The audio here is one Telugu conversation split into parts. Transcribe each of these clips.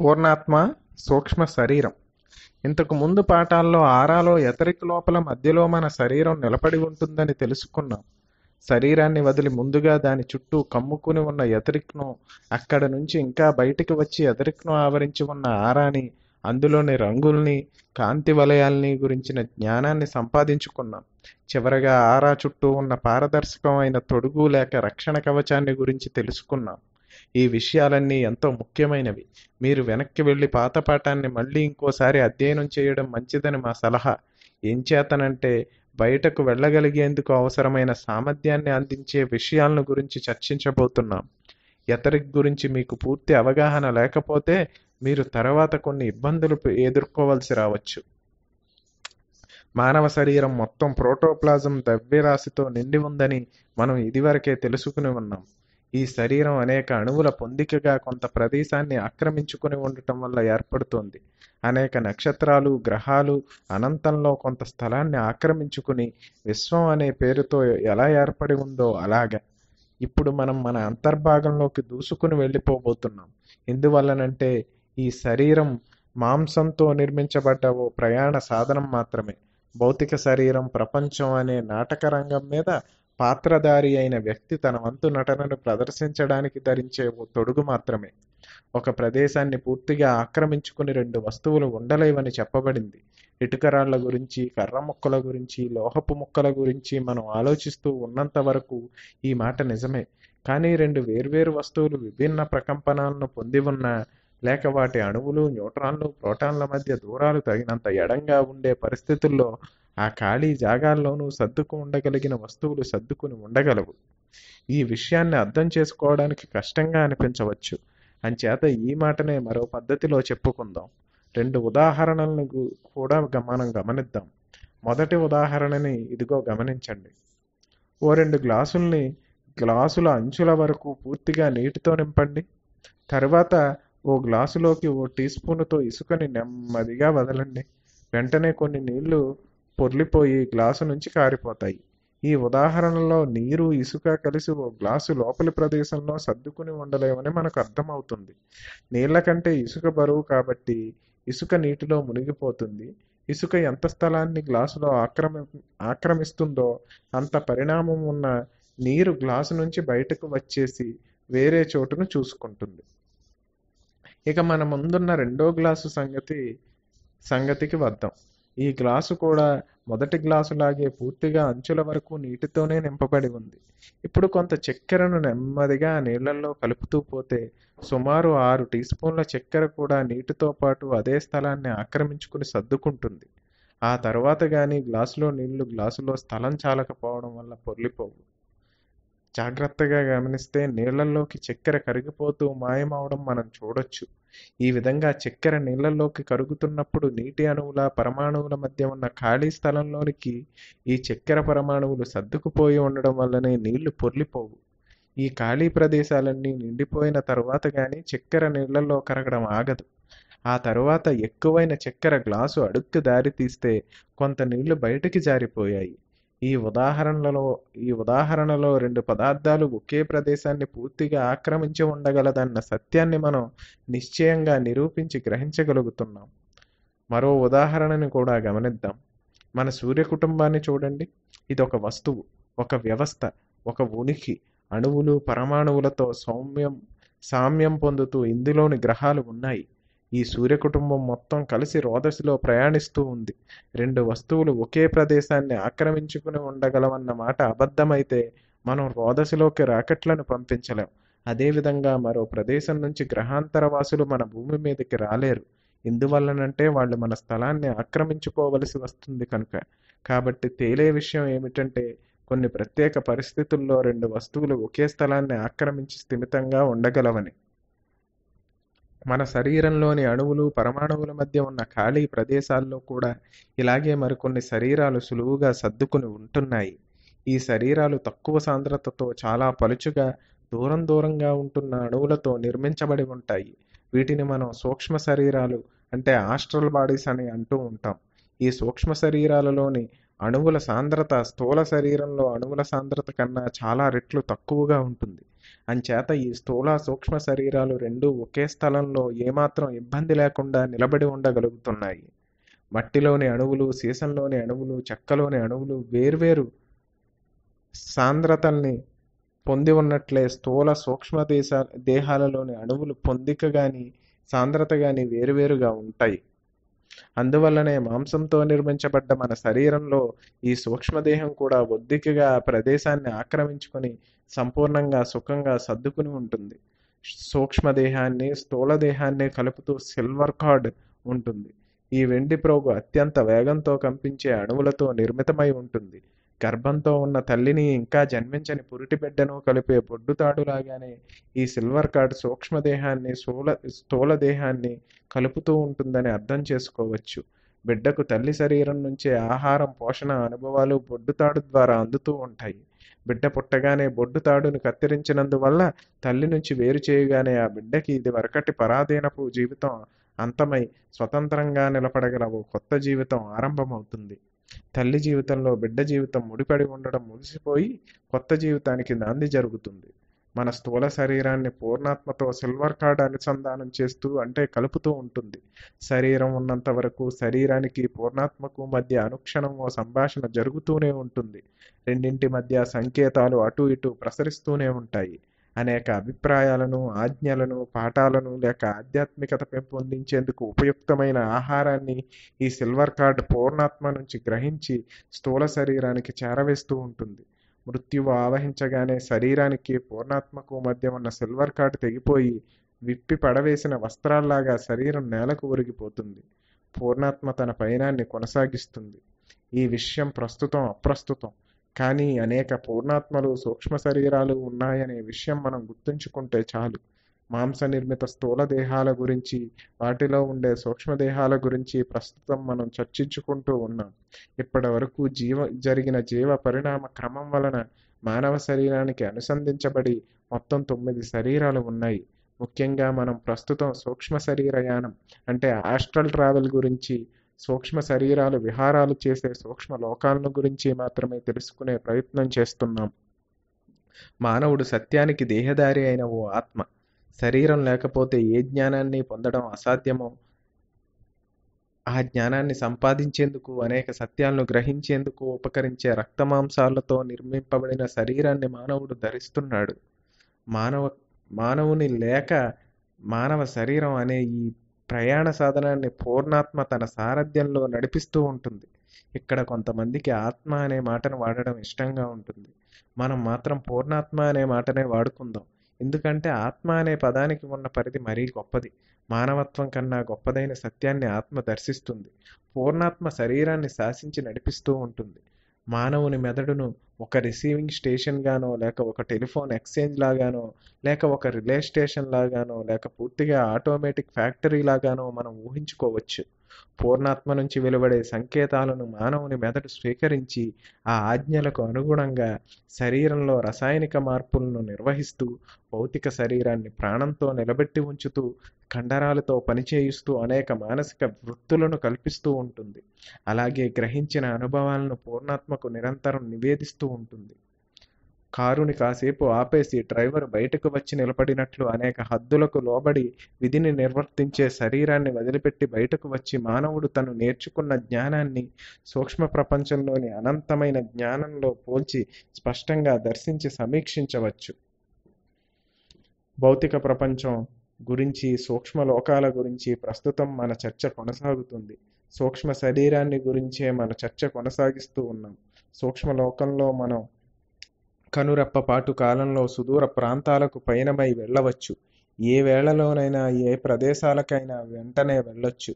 పూర్ణాత్మ సూక్ష్మ శరీరం. ఇంతకు ముందు పాఠాల్లో ఆరాలో ఎతరిక లోపల మధ్యలో మన శరీరం నిలబడి ఉంటుందని తెలుసుకున్నాం. శరీరాన్ని వదిలి ముందుగా దాని చుట్టూ కమ్ముకుని ఉన్న ఎతరిక్ను అక్కడ నుంచి ఇంకా బయటికి వచ్చి ఎతరిక్ను ఆవరించి ఉన్న ఆరాని అందులోని రంగుల్ని కాంతి వలయాల్ని గురించిన జ్ఞానాన్ని సంపాదించుకున్నాం. చివరగా ఆరా చుట్టూ ఉన్న పారదర్శకమైన తొడుగు లేక రక్షణ కవచాన్ని గురించి తెలుసుకున్నాం. ఈ విషయాలన్నీ ఎంతో ముఖ్యమైనవి. మీరు వెనక్కి వెళ్ళి పాత పాఠాన్ని మళ్ళీ ఇంకోసారి అధ్యయనం చేయడం మంచిదని మా సలహా. ఏం చేతనంటే బయటకు వెళ్ళగలిగేందుకు అవసరమైన సామర్థ్యాన్ని అందించే విషయాలను గురించి చర్చించబోతున్నాం. ఎతరిక్ గురించి మీకు పూర్తి అవగాహన లేకపోతే మీరు తర్వాత కొన్ని ఇబ్బందులు ఎదుర్కోవలసి రావచ్చు. మానవ శరీరం మొత్తం ప్రోటోప్లాజం ద్రవ్యరాశితో నిండి ఉందని మనం ఇదివరకే తెలుసుకుని ఉన్నాం. ఈ శరీరం అనేక అణువుల పొందికగా కొంత ప్రదేశాన్ని ఆక్రమించుకుని ఉండటం వల్ల ఏర్పడుతోంది. అనేక నక్షత్రాలు గ్రహాలు అనంతంలో కొంత స్థలాన్ని ఆక్రమించుకుని విశ్వం అనే పేరుతో ఎలా ఏర్పడి ఉందో అలాగా ఇప్పుడు మనం మన అంతర్భాగంలోకి దూసుకుని వెళ్ళిపోబోతున్నాం. ఎందువల్లనంటే ఈ శరీరం మాంసంతో నిర్మించబడ్డ ఓ ప్రయాణ సాధనం మాత్రమే. భౌతిక శరీరం ప్రపంచం అనే నాటక రంగం మీద పాత్రధారి అయిన వ్యక్తి తన వంతు నటనను ప్రదర్శించడానికి ధరించే ఓ తొడుగు మాత్రమే. ఒక ప్రదేశాన్ని పూర్తిగా ఆక్రమించుకుని రెండు వస్తువులు ఉండలేవని చెప్పబడింది. ఇటుకరాళ్ళ గురించి కర్ర ముక్కల గురించి లోహపు ముక్కల గురించి మనం ఆలోచిస్తూ ఉన్నంత వరకు ఈ మాట నిజమే. కానీ రెండు వేర్వేరు వస్తువులు విభిన్న ప్రకంపనాలను పొంది ఉన్న లేక వాటి అణువులు న్యూట్రాన్లు ప్రోటాన్ల మధ్య దూరాలు తగినంత ఎడంగా ఉండే పరిస్థితుల్లో ఆ ఖాళీ జాగాల్లోనూ సర్దుకు ఉండగలిగిన వస్తువులు సర్దుకుని ఉండగలవు. ఈ విషయాన్ని అర్థం చేసుకోవడానికి కష్టంగా అనిపించవచ్చు. అంచేత ఈ మాటనే మరో పద్ధతిలో చెప్పుకుందాం. రెండు ఉదాహరణలను కూడా మనం గమనిద్దాం. మొదటి ఉదాహరణని ఇదిగో గమనించండి. ఓ రెండు గ్లాసుల్ని గ్లాసుల అంచుల వరకు పూర్తిగా నీటితో నింపండి. తర్వాత ఓ గ్లాసులోకి ఓ టీ స్పూన్తో ఇసుకని నెమ్మదిగా వదలండి. వెంటనే కొన్ని నీళ్ళు పొర్లిపోయి గ్లాసు నుంచి కారిపోతాయి. ఈ ఉదాహరణలో నీరు ఇసుక కలిసి ఓ గ్లాసు లోపలి ప్రదేశంలో సర్దుకుని ఉండలేమని మనకు అర్థమవుతుంది. నీళ్ళ కంటే ఇసుక బరువు కాబట్టి ఇసుక నీటిలో మునిగిపోతుంది. ఇసుక ఎంత స్థలాన్ని గ్లాసులో ఆక్రమి ఆక్రమిస్తుందో అంత పరిణామం ఉన్న నీరు గ్లాసు నుంచి బయటకు వచ్చేసి వేరే చోటును చూసుకుంటుంది. ఇక మన ముందున్న రెండో గ్లాసు సంగతి సంగతికి వద్దాం. ఈ గ్లాసు కూడా మొదటి గ్లాసు లాగే పూర్తిగా అంచుల వరకు నీటితోనే నింపబడి ఉంది. ఇప్పుడు కొంత చక్కెరను నెమ్మదిగా నీళ్ళలో కలుపుతూ పోతే సుమారు ఆరు టీ స్పూన్ల చక్కెర కూడా నీటితో పాటు అదే స్థలాన్ని ఆక్రమించుకుని సర్దుకుంటుంది. ఆ తర్వాత కానీ గ్లాసులో నీళ్ళు గ్లాసులో స్థలం చాలకపోవడం వల్ల పొర్లిపోవు. జాగ్రత్తగా గమనిస్తే నీళ్ళలోకి చక్కెర కరిగిపోతూ మాయమవడం మనం చూడొచ్చు. ఈ విధంగా చక్కెర నీళ్ళలోకి కరుగుతున్నప్పుడు నీటి అణువుల పరమాణువుల మధ్య ఉన్న ఖాళీ స్థలంలోనికి ఈ చక్కెర పరమాణువులు సర్దుకుపోయి ఉండడం వల్లనే నీళ్ళు పొర్లిపోవు. ఈ ఖాళీ ప్రదేశాలన్నీ నిండిపోయిన తరువాత కానీ చక్కెర నీళ్ళలో కరగడం ఆగదు. ఆ తరువాత ఎక్కువైన చక్కెర గ్లాసు అడుక్కు దారి తీస్తే కొంత నీళ్ళు బయటికి జారిపోయాయి. ఈ ఉదాహరణలో ఈ ఉదాహరణలో రెండు పదార్థాలు ఒకే ప్రదేశాన్ని పూర్తిగా ఆక్రమించి ఉండగలదన్న సత్యాన్ని మనం నిశ్చయంగా నిరూపించి గ్రహించగలుగుతున్నాం. మరో ఉదాహరణని కూడా గమనిద్దాం. మన సూర్య కుటుంబాన్ని చూడండి. ఇది ఒక వస్తువు ఒక వ్యవస్థ ఒక ఉనికి. అణువులు పరమాణువులతో సౌమ్యం సామ్యం పొందుతూ ఇందులోని గ్రహాలు ఉన్నాయి. ఈ సూర్య కుటుంబం మొత్తం కలిసి రోదసిలో ప్రయాణిస్తూ ఉంది. రెండు వస్తువులు ఒకే ప్రదేశాన్ని ఆక్రమించుకుని ఉండగలవన్న మాట అబద్ధమైతే మనం రోదసిలోకి రాకెట్లను పంపించలేం. అదేవిధంగా మరో ప్రదేశం నుంచి గ్రహాంతర వాసులు మన భూమి మీదకి రాలేరు. ఎందువల్లనంటే వాళ్ళు మన స్థలాన్ని ఆక్రమించుకోవలసి వస్తుంది కనుక. కాబట్టి తేలే విషయం ఏమిటంటే కొన్ని ప్రత్యేక పరిస్థితుల్లో రెండు వస్తువులు ఒకే స్థలాన్ని ఆక్రమించి స్థిమితంగా ఉండగలవని. మన శరీరంలోని అణువులు పరమాణువుల మధ్య ఉన్న ఖాళీ ప్రదేశాల్లో కూడా ఇలాగే మరికొన్ని శరీరాలు సులువుగా సర్దుకుని ఉంటున్నాయి. ఈ శరీరాలు తక్కువ సాంద్రతతో చాలా పలుచుగా దూరం దూరంగా ఉంటున్న అణువులతో నిర్మించబడి ఉంటాయి. వీటిని మనం సూక్ష్మ శరీరాలు అంటే ఆస్ట్రల్ బాడీస్ అని అంటూ ఉంటాం. ఈ సూక్ష్మ శరీరాలలోని అణువుల సాంద్రత స్థూల శరీరంలో అణువుల సాంద్రత కన్నా చాలా రెట్లు తక్కువగా ఉంటుంది. అంచేత ఈ స్థూల సూక్ష్మ శరీరాలు రెండూ ఒకే స్థలంలో ఏమాత్రం ఇబ్బంది లేకుండా నిలబడి ఉండగలుగుతున్నాయి. మట్టిలోని అణువులు సీసంలోని అణువులు చెక్కలోని అణువులు వేర్వేరు సాంద్రతల్ని పొంది ఉన్నట్లే స్థూల సూక్ష్మ దేశ దేహాలలోని అణువులు పొందిక గాని సాంద్రత గాని వేరువేరుగా ఉంటాయి. అందువల్లనే మాంసంతో నిర్మించబడ్డ మన శరీరంలో ఈ సూక్ష్మదేహం కూడా ఒద్దికగా ప్రదేశాన్ని ఆక్రమించుకొని సంపూర్ణంగా సుఖంగా సర్దుకుని ఉంటుంది. సూక్ష్మదేహాన్ని స్థూల దేహాన్ని కలుపుతూ సిల్వర్ కార్డ్ ఉంటుంది. ఈ వెండి ప్రోగు అత్యంత వేగంతో కంపించే అణువులతో నిర్మితమై ఉంటుంది. గర్భంతో ఉన్న తల్లిని ఇంకా జన్మించని పురిటి బిడ్డను కలిపే బొడ్డుతాడులాగానే ఈ సిల్వర్ కార్డ్ సూక్ష్మదేహాన్ని స్థూల స్థూల దేహాన్ని కలుపుతూ ఉంటుందని అర్థం చేసుకోవచ్చు. బిడ్డకు తల్లి శరీరం నుంచే ఆహారం పోషణ అనుభవాలు బొడ్డుతాడు ద్వారా అందుతూ ఉంటాయి. బిడ్డ పుట్టగానే బొడ్డు తాడును కత్తిరించినందువల్ల తల్లి నుంచి వేరు చేయగానే ఆ బిడ్డకి ఇది వరకటి పరాధీనపు జీవితం అంతమై స్వతంత్రంగా నిలబడగల ఓ కొత్త జీవితం ఆరంభమవుతుంది. తల్లి జీవితంలో బిడ్డ జీవితం ముడిపడి ఉండడం ముగిసిపోయి కొత్త జీవితానికి నాంది జరుగుతుంది. మన స్థూల శరీరాన్ని పూర్ణాత్మతో సిల్వర్ కార్డ్ అనుసంధానం చేస్తూ అంటే కలుపుతూ ఉంటుంది. శరీరం ఉన్నంత వరకు శరీరానికి పూర్ణాత్మకు మధ్య అనుక్షణం ఓ సంభాషణ జరుగుతూనే ఉంటుంది. రెండింటి మధ్య సంకేతాలు అటు ఇటు ప్రసరిస్తూనే ఉంటాయి. అనేక అభిప్రాయాలను ఆజ్ఞలను పాఠాలను లేక ఆధ్యాత్మికత పెంపొందించేందుకు ఉపయుక్తమైన ఆహారాన్ని ఈ సిల్వర్ కార్డ్ పూర్ణాత్మ నుంచి గ్రహించి స్థూల శరీరానికి చేరవేస్తూ ఉంటుంది. మృత్యువు ఆవహించగానే శరీరానికి పూర్ణాత్మకు మధ్య ఉన్న సిల్వర్ కార్డ్ తెగిపోయి విప్పి పడవేసిన వస్త్రాల్లాగా శరీరం నేలకు ఒరిగిపోతుంది. పూర్ణాత్మ తన పయనాన్ని కొనసాగిస్తుంది. ఈ విషయం ప్రస్తుతం అప్రస్తుతం. కానీ అనేక పూర్ణాత్మలు సూక్ష్మ శరీరాలు ఉన్నాయనే విషయం మనం గుర్తుంచుకుంటే చాలు. మాంస నిర్మిత స్థూల దేహాల గురించి వాటిలో ఉండే సూక్ష్మదేహాల గురించి ప్రస్తుతం మనం చర్చించుకుంటూ ఉన్నాం. ఇప్పటి వరకు జీవ జరిగిన జీవ పరిణామ క్రమం వలన మానవ శరీరానికి అనుసంధించబడి మొత్తం తొమ్మిది శరీరాలు ఉన్నాయి. ముఖ్యంగా మనం ప్రస్తుతం సూక్ష్మ శరీరయానం అంటే ఆస్ట్రల్ ట్రావెల్ గురించి సూక్ష్మ శరీరాలు విహారాలు చేసే సూక్ష్మ లోకాలను గురించి మాత్రమే తెలుసుకునే ప్రయత్నం చేస్తున్నాం. మానవుడు సత్యానికి దేహదారి అయిన ఓ ఆత్మ. శరీరం లేకపోతే ఏ జ్ఞానాన్ని పొందడం అసాధ్యమో ఆ జ్ఞానాన్ని సంపాదించేందుకు అనేక సత్యాలను గ్రహించేందుకు ఉపకరించే రక్తమాంసాలతో నిర్మింపబడిన శరీరాన్ని మానవుడు ధరిస్తున్నాడు. మానవ మానవుని లేక మానవ శరీరం అనే ఈ ప్రయాణ సాధనాన్ని పూర్ణాత్మ తన సారథ్యంలో నడిపిస్తూ ఉంటుంది. ఇక్కడ కొంతమందికి ఆత్మ అనే మాటను వాడడం ఇష్టంగా ఉంటుంది. మనం మాత్రం పూర్ణాత్మ అనే మాటనే వాడుకుందాం. ఎందుకంటే ఆత్మ అనే పదానికి ఉన్న పరిధి మరీ గొప్పది. మానవత్వం కన్నా గొప్పదైన సత్యాన్ని ఆత్మ దర్శిస్తుంది. పూర్ణాత్మ శరీరాన్ని శాసించి నడిపిస్తూ ఉంటుంది. మానవుని మెదడును ఒక రిసీవింగ్ స్టేషన్ గానో లేక ఒక టెలిఫోన్ ఎక్స్చేంజ్ లాగానో లేక ఒక రిలే స్టేషన్ లాగానో లేక పూర్తిగా ఆటోమేటిక్ ఫ్యాక్టరీ లాగానో మనం ఊహించుకోవచ్చు. పూర్ణాత్మ నుంచి వెలువడే సంకేతాలను మానవుని మెదడు స్వీకరించి ఆ ఆజ్ఞలకు అనుగుణంగా శరీరంలో రసాయనిక మార్పులను నిర్వహిస్తూ భౌతిక శరీరాన్ని ప్రాణంతో నిలబెట్టి ఉంచుతూ కండరాలతో పనిచేయిస్తూ అనేక మానసిక వృత్తులను కల్పిస్తూ ఉంటుంది. అలాగే గ్రహించిన అనుభవాలను పూర్ణాత్మకు నిరంతరం నివేదిస్తూ ఉంటుంది. కారుని కాసేపు ఆపేసి డ్రైవర్ బయటకు వచ్చి నిలబడినట్లు అనేక హద్దులకు లోబడి విధిని నిర్వర్తించే శరీరాన్ని వదిలిపెట్టి బయటకు వచ్చి మానవుడు తను నేర్చుకున్న జ్ఞానాన్ని సూక్ష్మ ప్రపంచంలోని అనంతమైన జ్ఞానంలో పోల్చి స్పష్టంగా దర్శించి సమీక్షించవచ్చు. భౌతిక ప్రపంచం గురించి సూక్ష్మ లోకాల గురించి ప్రస్తుతం మన చర్చ కొనసాగుతుంది. సూక్ష్మ శరీరాన్ని గురించే మన చర్చ కొనసాగిస్తూ ఉన్నాం. సూక్ష్మ లోకంలో మనం కనురెప్పపాటు కాలంలో సుదూర ప్రాంతాలకు పయనమై వెళ్ళవచ్చు. ఏ వేళలోనైనా ఏ ప్రదేశాలకైనా వెంటనే వెళ్ళొచ్చు.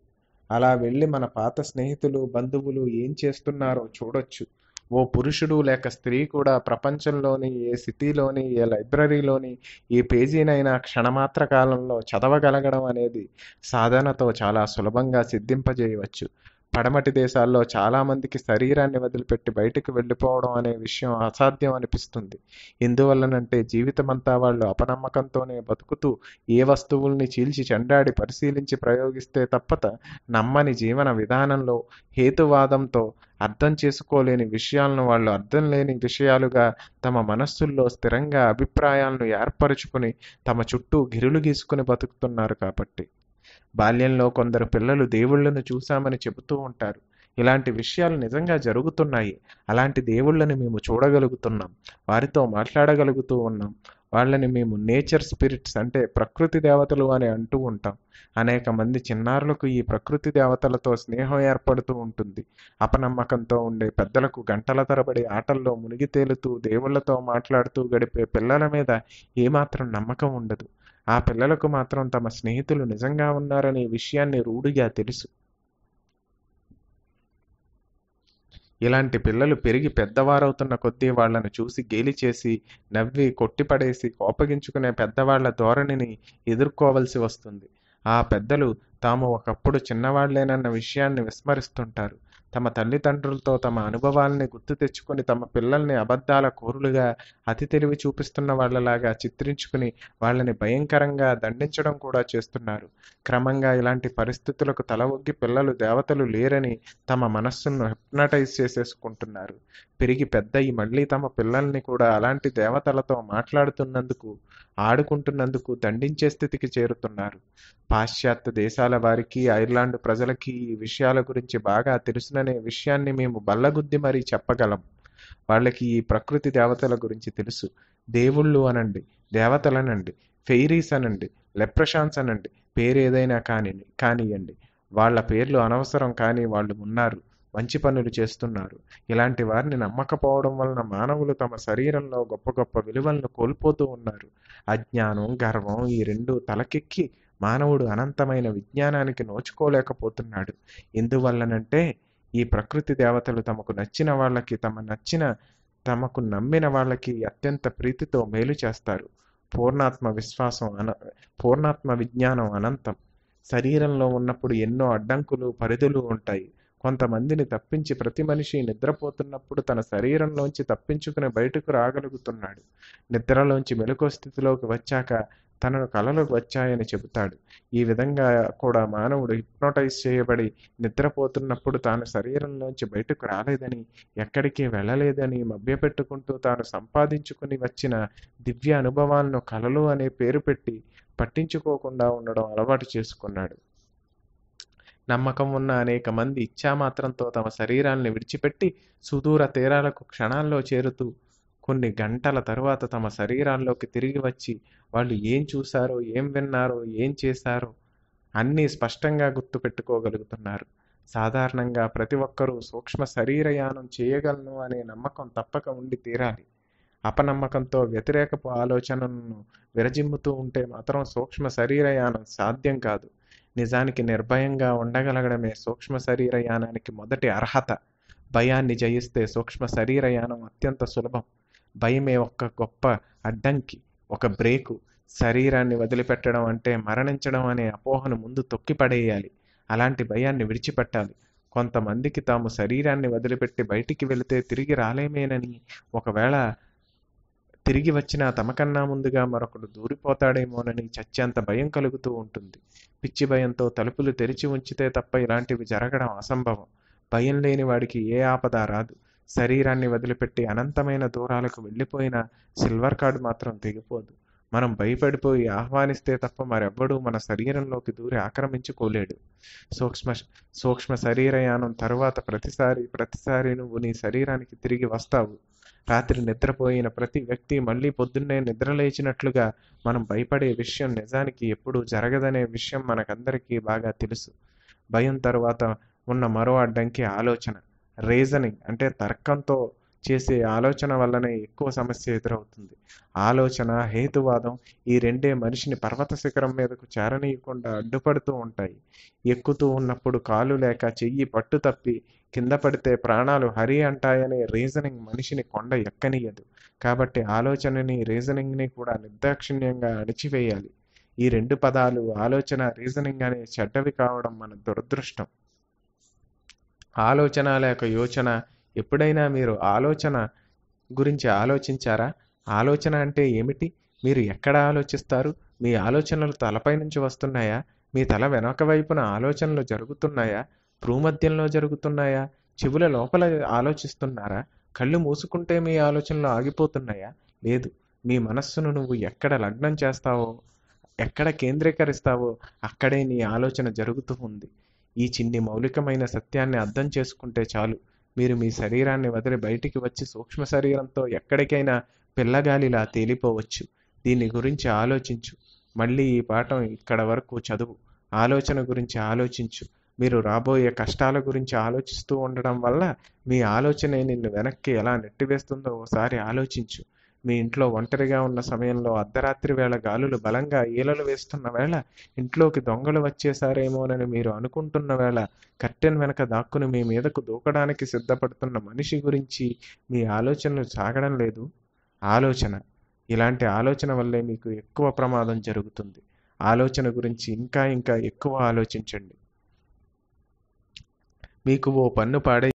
అలా వెళ్ళి మన పాత స్నేహితులు బంధువులు ఏం చేస్తున్నారో చూడొచ్చు. ఓ పురుషుడు లేక స్త్రీ కూడా ప్రపంచంలోని ఏ సిటీలోని ఏ లైబ్రరీలోని ఏ పేజీనైనా క్షణమాత్ర కాలంలో చదవగలగడం అనేది సాధనతో చాలా సులభంగా సిద్ధింపజేయవచ్చు. పడమటి దేశాల్లో చాలామందికి శరీరాన్ని వదిలిపెట్టి బయటికి వెళ్ళిపోవడం అనే విషయం అసాధ్యం అనిపిస్తుంది. ఎందువల్లనంటే జీవితమంతా వాళ్ళు అపనమ్మకంతోనే బతుకుతూ ఏ వస్తువుల్ని చీల్చి చెండాడి పరిశీలించి ప్రయోగిస్తే తప్పత నమ్మని జీవన విధానంలో హేతువాదంతో అర్థం చేసుకోలేని విషయాలను వాళ్ళు అర్థం లేని విషయాలుగా తమ మనస్సుల్లో స్థిరంగా అభిప్రాయాలను ఏర్పరచుకుని తమ చుట్టూ గిరులు గీసుకుని బతుకుతున్నారు కాబట్టి. బాల్యంలో కొందరు పిల్లలు దేవుళ్ళను చూశామని చెబుతూ ఉంటారు. ఇలాంటి విషయాలు నిజంగా జరుగుతున్నాయి. అలాంటి దేవుళ్ళని మేము చూడగలుగుతున్నాం. వారితో మాట్లాడగలుగుతూ ఉన్నాం. వాళ్ళని మేము నేచర్ స్పిరిట్స్ అంటే ప్రకృతి దేవతలు అని అంటూ ఉంటాం. అనేక మంది చిన్నారులకు ఈ ప్రకృతి దేవతలతో స్నేహం ఏర్పడుతూ ఉంటుంది. అపనమ్మకంతో ఉండే పెద్దలకు గంటల తరబడి ఆటల్లో మునిగి తేలుతూ దేవుళ్ళతో మాట్లాడుతూ గడిపే పిల్లల మీద ఏమాత్రం నమ్మకం ఉండదు. ఆ పిల్లలకు మాత్రం తమ స్నేహితులు నిజంగా ఉన్నారనే విషయాన్ని రూఢిగా తెలుసు. ఇలాంటి పిల్లలు పెరిగి పెద్దవారవుతున్న కొద్దీ వాళ్ళను చూసి గేలి చేసి నవ్వి కొట్టిపడేసి కోపగించుకునే పెద్దవాళ్ళ ధోరణిని ఎదుర్కోవలసి వస్తుంది. ఆ పెద్దలు తాము ఒకప్పుడు చిన్నవాళ్ళేనన్న విషయాన్ని విస్మరిస్తుంటారు. తమ తల్లిదండ్రులతో తమ అనుభవాల్ని గుర్తు తెచ్చుకుని తమ పిల్లల్ని అబద్ధాల కోరులుగా అతి తెలివి చూపిస్తున్న వాళ్ళలాగా చిత్రించుకుని వాళ్ళని భయంకరంగా దండించడం కూడా చేస్తున్నారు. క్రమంగా ఇలాంటి పరిస్థితులకు తల ఒగ్గి పిల్లలు దేవతలు లేరని తమ మనస్సును హిప్నటైజ్ చేసేసుకుంటున్నారు. పెరిగి పెద్దయి మళ్ళీ తమ పిల్లల్ని కూడా అలాంటి దేవతలతో మాట్లాడుతున్నందుకు ఆడుకుంటున్నందుకు దండించే స్థితికి చేరుతున్నారు. పాశ్చాత్య దేశాల వారికి ఐర్లాండ్ ప్రజలకి ఈ విషయాల గురించి బాగా తెలుసుననే విషయాన్ని మేము బల్లగుద్ది మరీ చెప్పగలం. వాళ్ళకి ఈ ప్రకృతి దేవతల గురించి తెలుసు. దేవుళ్ళు అనండి దేవతలనండి ఫెయిరీస్ అనండి లెప్రషాన్స్ అనండి పేరేదైనా కాని కానియండి వాళ్ళ పేర్లు అనవసరం కానీ వాళ్ళు ఉన్నారు. మంచి పనులు చేస్తున్నారు. ఇలాంటి వారిని నమ్మకపోవడం వలన మానవులు తమ శరీరంలో గొప్ప గొప్ప విలువలను కోల్పోతూ ఉన్నారు. అజ్ఞానం గర్వం ఈ రెండు తలకెక్కి మానవుడు అనంతమైన విజ్ఞానానికి నోచుకోలేకపోతున్నాడు. ఎందువల్లనంటే ఈ ప్రకృతి దేవతలు తమకు నచ్చిన వాళ్ళకి తమ నచ్చిన తమకు నమ్మిన వాళ్ళకి అత్యంత ప్రీతితో మేలు చేస్తారు. పూర్ణాత్మ విశ్వాసం అన పూర్ణాత్మ విజ్ఞానం అనంతం. శరీరంలో ఉన్నప్పుడు ఎన్నో అడ్డంకులు పరిధులు ఉంటాయి. కొంతమందిని తప్పించి ప్రతి మనిషి నిద్రపోతున్నప్పుడు తన శరీరంలోంచి తప్పించుకుని బయటకు రాగలుగుతున్నాడు. నిద్రలోంచి మెలకువ స్థితిలోకి వచ్చాక తనను కలలకు వచ్చాయని చెబుతాడు. ఈ విధంగా కూడా మానవుడు హిప్నోటైజ్ చేయబడి నిద్రపోతున్నప్పుడు తాను శరీరంలోంచి బయటకు రాలేదని ఎక్కడికి వెళ్ళలేదని మభ్యపెట్టుకుంటూ తాను సంపాదించుకుని వచ్చిన దివ్య అనుభవాలను కలలు అనే పేరు పెట్టి పట్టించుకోకుండా ఉండడం అలవాటు చేసుకున్నాడు. నమ్మకం ఉన్న అనేక మంది ఇచ్చామాత్రంతో తమ శరీరాల్ని విడిచిపెట్టి సుదూర తీరాలకు క్షణాల్లో చేరుతూ కొన్ని గంటల తరువాత తమ శరీరాల్లోకి తిరిగి వచ్చి వాళ్ళు ఏం చూశారో ఏం విన్నారో ఏం చేశారో అన్నీ స్పష్టంగా గుర్తుపెట్టుకోగలుగుతున్నారు. సాధారణంగా ప్రతి ఒక్కరూ సూక్ష్మ శరీరయానం చేయగలను అనే నమ్మకం తప్పక ఉండి తీరాలి. అపనమ్మకంతో వ్యతిరేకపు ఆలోచనలను విరజిమ్ముతూ ఉంటే మాత్రం సూక్ష్మ శరీరయానం సాధ్యం కాదు. నిజానికి నిర్భయంగా ఉండగలగడమే సూక్ష్మ శరీరయానానికి మొదటి అర్హత. భయాన్ని జయిస్తే సూక్ష్మ శరీరయానం అత్యంత సులభం. భయమే ఒక గొప్ప అడ్డంకి ఒక బ్రేకు. శరీరాన్ని వదిలిపెట్టడం అంటే మరణించడం అనే అపోహను ముందు తొక్కిపడేయాలి అలాంటి భయాన్ని విడిచిపెట్టాలి. కొంతమందికి తాము శరీరాన్ని వదిలిపెట్టి బయటికి వెళితే తిరిగి రాలేమేనని ఒకవేళ తిరిగి వచ్చినా తమకన్నా ముందుగా మరొకడు దూరిపోతాడేమోనని చచ్చేంత భయం కలుగుతూ ఉంటుంది. పిచ్చి భయంతో తలుపులు తెరిచి ఉంచితే తప్ప ఇలాంటివి జరగడం అసంభవం. భయం లేని వాడికి ఏ ఆపద రాదు. శరీరాన్ని వదిలిపెట్టి అనంతమైన దూరాలకు వెళ్ళిపోయిన సిల్వర్ కార్డు మాత్రం దిగిపోదు మనం భయపడిపోయి ఆహ్వానిస్తే తప్ప మరెవ్వడూ మన శరీరంలోకి దూరి ఆక్రమించుకోలేడు. సూక్ష్మ సూక్ష్మ శరీరయానం తరువాత ప్రతిసారి ప్రతిసారి నువ్వు నీ శరీరానికి తిరిగి వస్తావు. రాత్రి నిద్రపోయిన ప్రతి వ్యక్తి మళ్ళీ పొద్దున్నే నిద్రలేచినట్లుగా మనం భయపడే విషయం నిజానికి ఎప్పుడూ జరగదనే విషయం మనకందరికీ బాగా తెలుసు. భయం తరువాత ఉన్న మరో అడ్డంకి ఆలోచన. రీజనింగ్ అంటే తర్కంతో చేసే ఆలోచన వల్లనే ఎక్కువ సమస్య ఎదురవుతుంది. ఆలోచన హేతువాదం ఈ రెండే మనిషిని పర్వత శిఖరం మీదకు చేరనీయకుండా అడ్డుపడుతూ ఉంటాయి. ఎక్కుతూ ఉన్నప్పుడు కాలు లేక చెయ్యి పట్టు తప్పి కింద పడితే ప్రాణాలు హరి అంటాయనే రీజనింగ్ మనిషిని కొండ ఎక్కనీయదు. కాబట్టి ఆలోచనని రీజనింగ్ని కూడా నిర్దాక్షిణ్యంగా అణిచివేయాలి. ఈ రెండు పదాలు ఆలోచన రీజనింగ్ అనే చెడ్డవి కావడం మన దురదృష్టం. ఆలోచన లేక యోచన ఎప్పుడైనా మీరు ఆలోచన గురించి ఆలోచించారా? ఆలోచన అంటే ఏమిటి? మీరు ఎక్కడ ఆలోచిస్తారు? మీ ఆలోచనలు తలపై నుంచి వస్తున్నాయా? మీ తల వెనక వైపున ఆలోచనలు జరుగుతున్నాయా? భూమధ్యంలో జరుగుతున్నాయా? చెవుల లోపల ఆలోచిస్తున్నారా? కళ్ళు మూసుకుంటే మీ ఆలోచనలు ఆగిపోతున్నాయా? లేదు. మీ మనస్సును నువ్వు ఎక్కడ లగ్నం చేస్తావో ఎక్కడ కేంద్రీకరిస్తావో అక్కడే నీ ఆలోచన జరుగుతూ ఉంది. ఈ చిన్ని మౌలికమైన సత్యాన్ని అర్థం చేసుకుంటే చాలు. మీరు మీ శరీరాన్ని వదిలి బయటికి వచ్చి సూక్ష్మ శరీరంతో ఎక్కడికైనా పిల్లగాలిలా తేలిపోవచ్చు. దీని గురించి ఆలోచించు. మళ్ళీ ఈ పాఠం ఇక్కడ వరకు చదువు. ఆలోచన గురించి ఆలోచించు. మీరు రాబోయే కష్టాల గురించి ఆలోచిస్తూ ఉండడం వల్ల మీ ఆలోచనే నిన్ను వెనక్కి ఎలా నెట్టివేస్తుందో ఓసారి ఆలోచించు. మీ ఇంట్లో ఒంటరిగా ఉన్న సమయంలో అర్ధరాత్రి వేళ గాలులు బలంగా ఈలలు వేస్తున్న వేళ ఇంట్లోకి దొంగలు వచ్చేసారేమోనని మీరు అనుకుంటున్న వేళ కర్టెన్ వెనక దాక్కుని మీ మీదకు దూకడానికి సిద్ధపడుతున్న మనిషి గురించి మీ ఆలోచనలు సాగడం లేదు. ఆలోచన. ఇలాంటి ఆలోచన వల్లే మీకు ఎక్కువ ప్రమాదం జరుగుతుంది. ఆలోచన గురించి ఇంకా ఇంకా ఎక్కువ ఆలోచించండి. మీకు ఓ పన్ను పాడై